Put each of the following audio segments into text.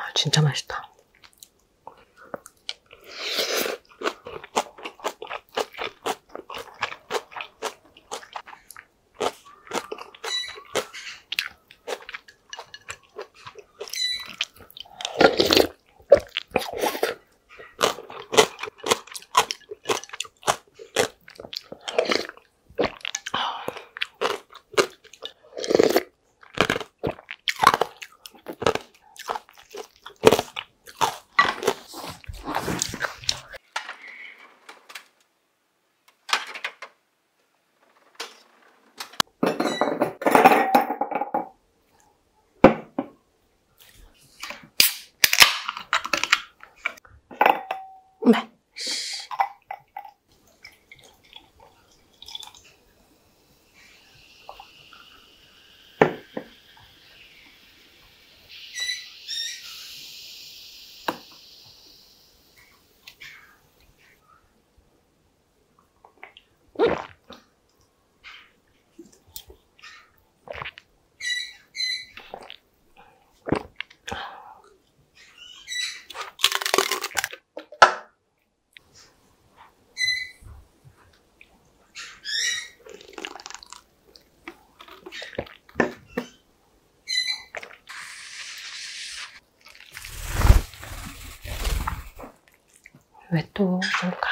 아, 진짜 맛있다. 네. 왜또 뭘까?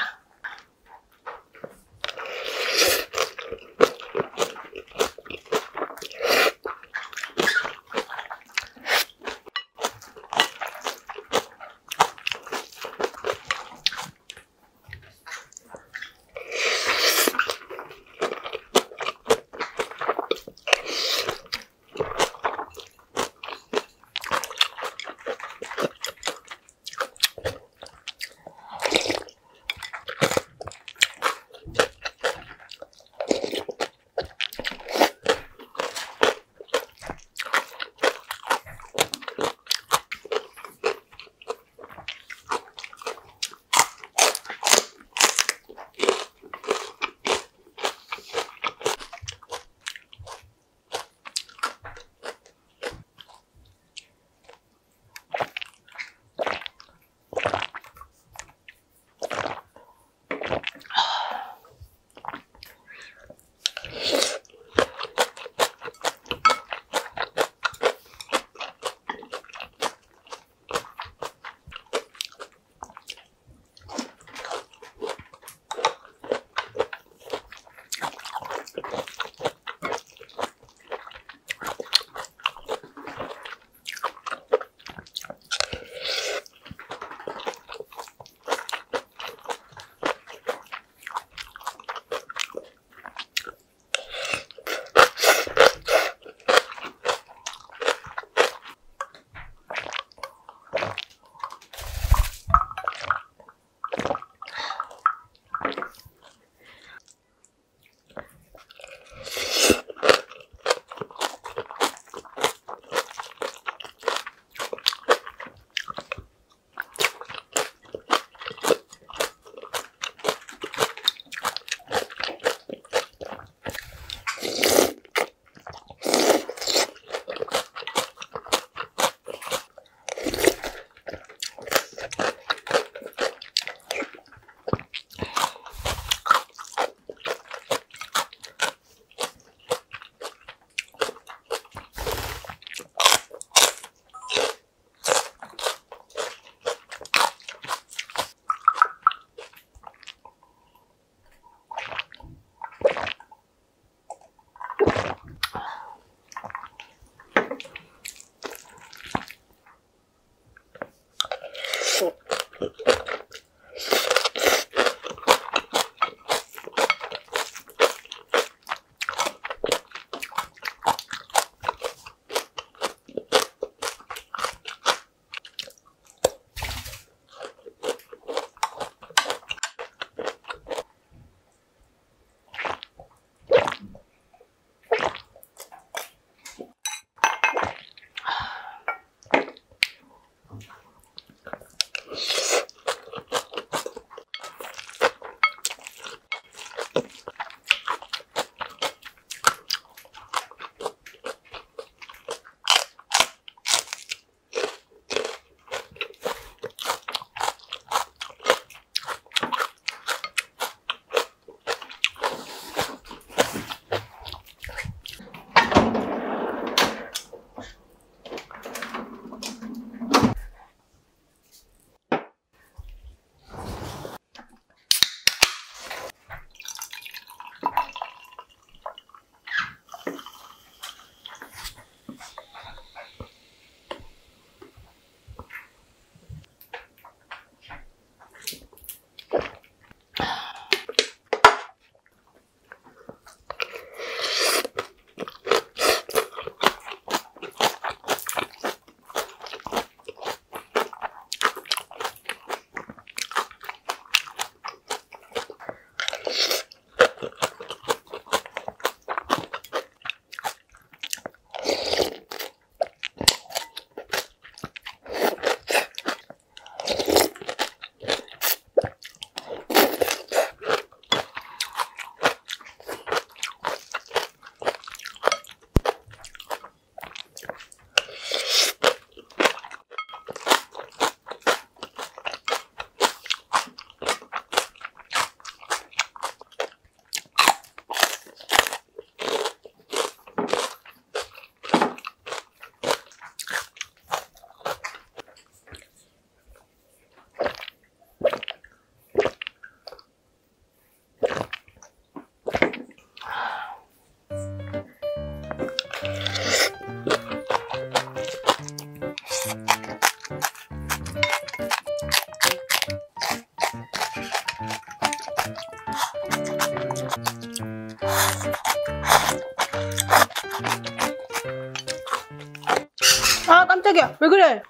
깜짝이야. 왜 그래?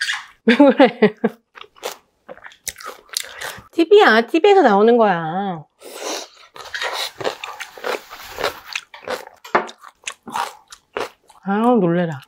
왜 그래? TV야. TV에서 나오는 거야. 아우, 놀래라.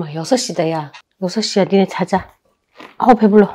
엄마, 6시다, 야. 6시야, 니네 자자. 아우, 배불러.